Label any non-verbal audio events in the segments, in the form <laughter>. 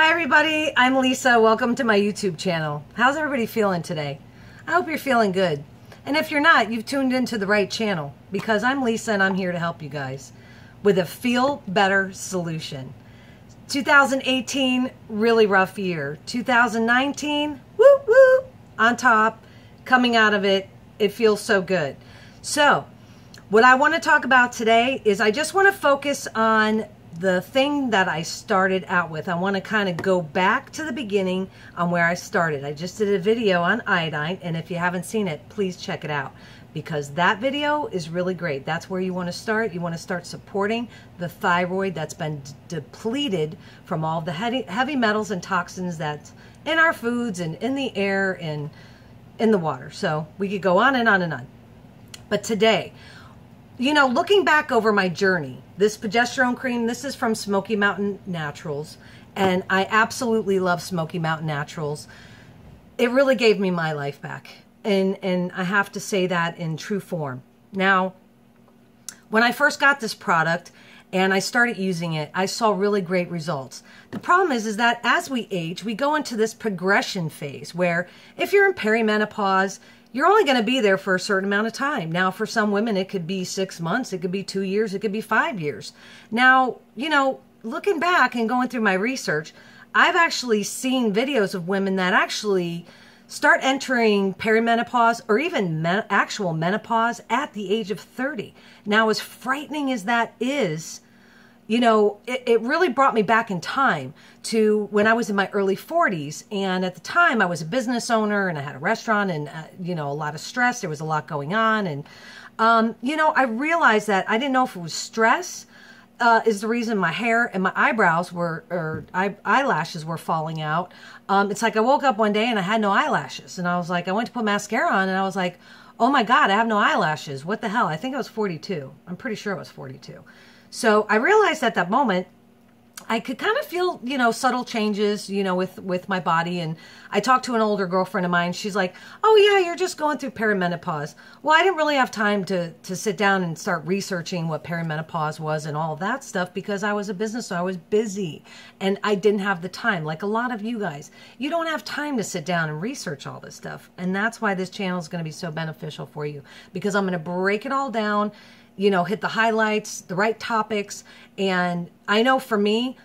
Hi, everybody. I'm Lisa. Welcome to my YouTube channel. How's everybody feeling today? I hope you're feeling good. And if you're not, you've tuned into the right channel because I'm Lisa and I'm here to help you guys with a feel better solution. 2018, really rough year. 2019, woo woo, on top, coming out of it, it feels so good. So, what I want to talk about today is I just want to focus on the thing that I started out with. I want to kind of go back to the beginning on where I started. I just did a video on iodine, and if you haven't seen it, please check it out because that video is really great. That's where you want to start. You want to start supporting the thyroid that's been depleted from all the heavy, heavy metals and toxins that's in our foods and in the air and in the water. So we could go on and on and on. But today, you know, looking back over my journey, this progesterone cream, this is from Smoky Mountain Naturals, and I absolutely love Smoky Mountain Naturals. It really gave me my life back, and and I have to say that in true form. Now, when I first got this product and I started using it, I saw really great results. The problem is, is that as we age, we go into this progression phase where if you're in perimenopause, you're only going to be there for a certain amount of time. Now, for some women, it could be six months, it could be two years, it could be five years. Now, you know, looking back and going through my research, I've actually seen videos of women that actually start entering perimenopause or even men- actual menopause at the age of 30. Now, as frightening as that is, you know, it, it, really brought me back in time to when I was in my early 40s. And at the time, I was a business owner and I had a restaurant and, uh, you know, a lot of stress. There was a lot going on. And, um, you know, I realized that I didn't know if it was stress. Uh, is the reason my hair and my eyebrows were, or eye, eyelashes were falling out. Um, it's like I woke up one day and I had no eyelashes. And I was like, I went to put mascara on and I was like, oh my God, I have no eyelashes. What the hell? I think I was 42. I'm pretty sure I was 42. So I realized at that moment I could kind of feel, you know, subtle changes, you know, with with my body. And I talked to an older girlfriend of mine. She's like, "Oh yeah, you're just going through perimenopause." Well, I didn't really have time to to sit down and start researching what perimenopause was and all that stuff because I was a business, so I was busy, and I didn't have the time. Like a lot of you guys, you don't have time to sit down and research all this stuff, and that's why this channel is going to be so beneficial for you because I'm going to break it all down you know, hit the highlights, the right topics. And I know for me,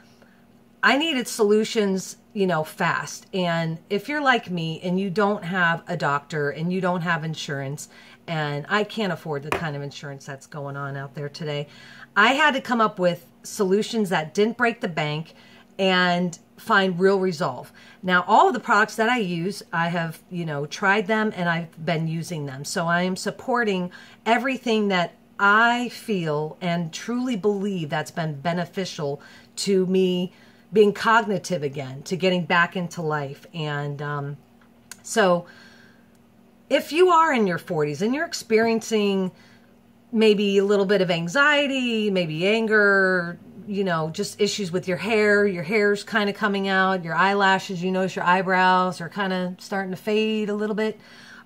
I needed solutions, you know, fast. And if you're like me and you don't have a doctor and you don't have insurance, and I can't afford the kind of insurance that's going on out there today, I had to come up with solutions that didn't break the bank and find real resolve. Now, all of the products that I use, I have, you know, tried them and I've been using them. So I am supporting everything that I feel and truly believe that's been beneficial to me being cognitive again, to getting back into life. And um, so, if you are in your 40s and you're experiencing maybe a little bit of anxiety, maybe anger, you know, just issues with your hair, your hair's kind of coming out, your eyelashes, you notice your eyebrows are kind of starting to fade a little bit.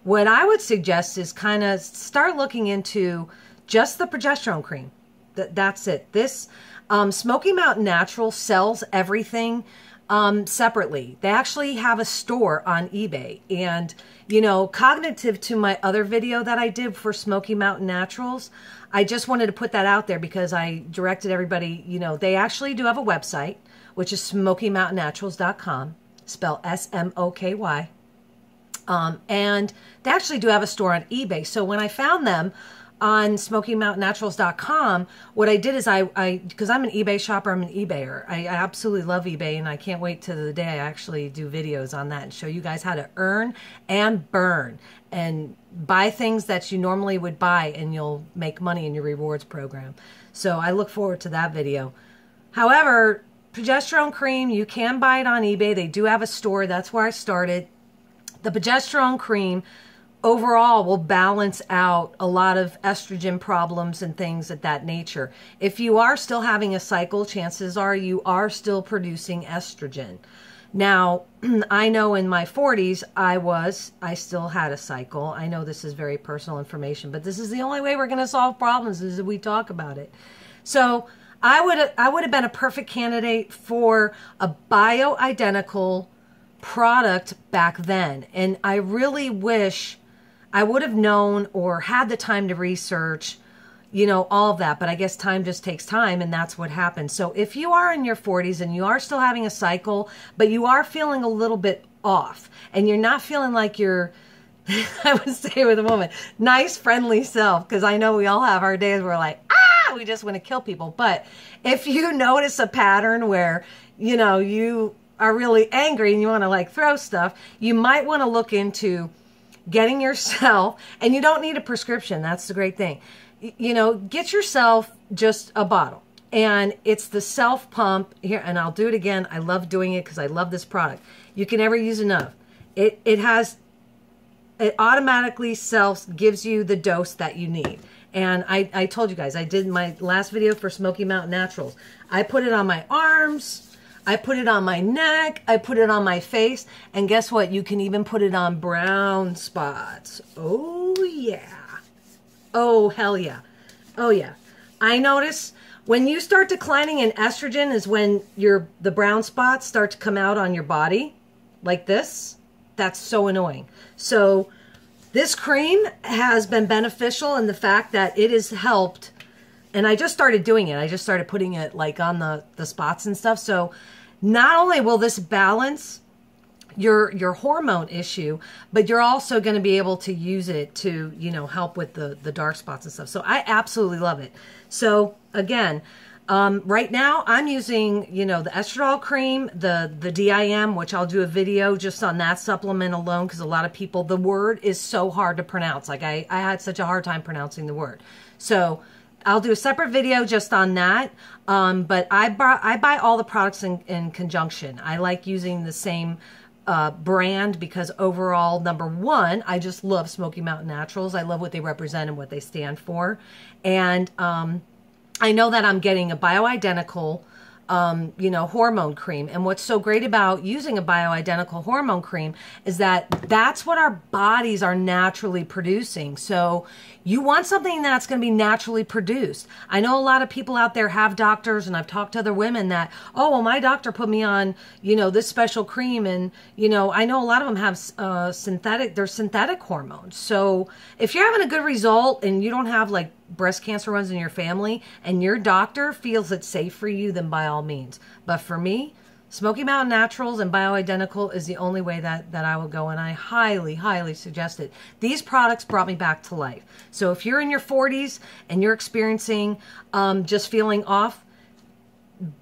What I would suggest is kind of start looking into just the progesterone cream. Th- that's it. This um, Smoky Mountain Natural sells everything um, separately. They actually have a store on eBay. And, you know, cognitive to my other video that I did for Smoky Mountain Naturals, I just wanted to put that out there because I directed everybody, you know, they actually do have a website, which is smokymountainnaturals.com, spell S M O K Y. Um, and they actually do have a store on eBay. So when I found them, on SmokyMountainNaturals.com, what I did is I, I because I'm an eBay shopper, I'm an eBayer. I, I, absolutely love eBay, and I can't wait to the day I actually do videos on that and show you guys how to earn and burn and buy things that you normally would buy, and you'll make money in your rewards program. So I look forward to that video. However, progesterone cream, you can buy it on eBay. They do have a store. That's where I started. The progesterone cream overall will balance out a lot of estrogen problems and things of that nature. If you are still having a cycle, chances are you are still producing estrogen. Now, <clears throat> I know in my 40s, I was, I still had a cycle. I know this is very personal information, but this is the only way we're going to solve problems is if we talk about it. So I would I would have been a perfect candidate for a bioidentical product back then. And I really wish I would have known or had the time to research, you know, all of that. But I guess time just takes time, and that's what happens. So if you are in your 40s and you are still having a cycle, but you are feeling a little bit off and you're not feeling like you're <laughs> I would say with a woman, nice, friendly self, because I know we all have our days where we're like, ah, we just want to kill people. But if you <laughs> notice a pattern where, you know, you are really angry and you want to like throw stuff, you might want to look into getting yourself, and you don't need a prescription. That's the great thing. You know, get yourself just a bottle. And it's the self pump here, and I'll do it again. I love doing it because I love this product. You can never use enough. It it has it automatically self gives you the dose that you need. And I, I told you guys, I did my last video for Smoky Mountain Naturals. I put it on my arms, I put it on my neck, I put it on my face, and guess what? You can even put it on brown spots. Oh, yeah. Oh, hell yeah. Oh, yeah. I notice when you start declining in estrogen is when your the brown spots start to come out on your body like this. That's so annoying. So this cream has been beneficial in the fact that it has helped and I just started doing it. I just started putting it like on the the spots and stuff. So not only will this balance your your hormone issue, but you're also going to be able to use it to, you know, help with the the dark spots and stuff. So I absolutely love it. So again, um, right now, I'm using, you know, the estradiol cream, the the DIM, which I'll do a video just on that supplement alone because a lot of people, the word is so hard to pronounce. Like I, I had such a hard time pronouncing the word. So I'll do a separate video just on that. Um, but I buy, I buy all the products in, in conjunction. I like using the same uh, brand because overall, number one, I just love Smoky Mountain Naturals. I love what they represent and what they stand for. And, um, I know that I'm getting a bioidentical, um, you know, hormone cream. And what's so great about using a bioidentical hormone cream is that that's what our bodies are naturally producing. So you want something that's going to be naturally produced. I know a lot of people out there have doctors, and I've talked to other women that, oh, well, my doctor put me on, you know, this special cream. And, you know, I know a lot of them have uh, synthetic, they're synthetic hormones. So if you're having a good result and you don't have like breast cancer runs in your family and your doctor feels it's safe for you, then by all means. But for me, Smoky Mountain Naturals and Bioidentical is the only way that, that I will go, and I highly, highly suggest it. These products brought me back to life. So if you're in your 40s and you're experiencing um, just feeling off,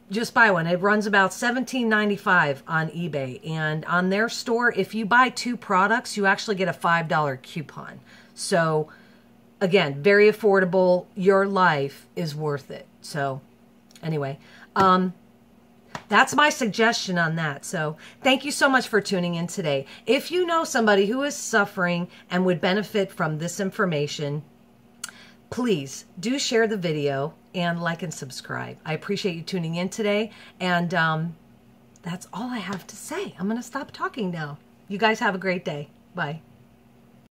just buy one. It runs about $17.95 on eBay. And on their store, if you buy two products, you actually get a $5 coupon. So again, very affordable. Your life is worth it. So, anyway, um, that's my suggestion on that. So, thank you so much for tuning in today. If you know somebody who is suffering and would benefit from this information, please do share the video and like and subscribe. I appreciate you tuning in today. And um, that's all I have to say. I'm going to stop talking now. You guys have a great day. Bye.